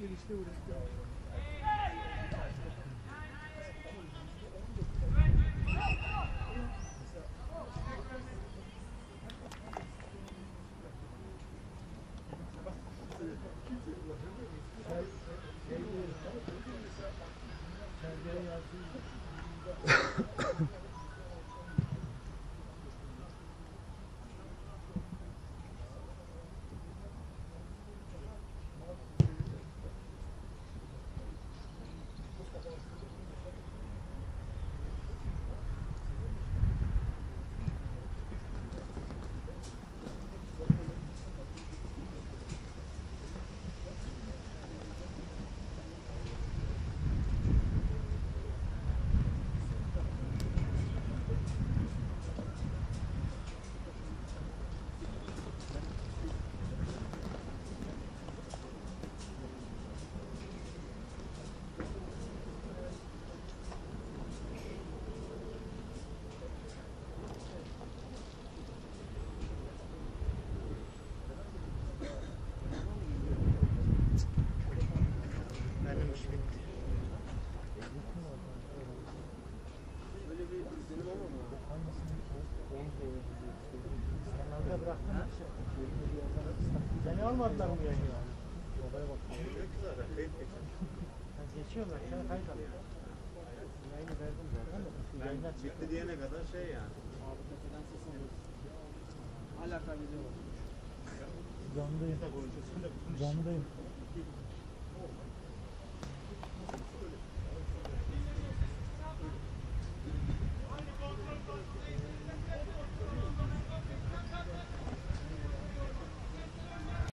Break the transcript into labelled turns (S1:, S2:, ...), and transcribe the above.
S1: Yeah. almadılar mı yani? Olaya bak. Geçiyorlar. Sen kayıt al. Yayını verdim zaten.
S2: Bitti diyene kadar şey yani.
S3: Abi tepeden
S1: ses alıyoruz. Hala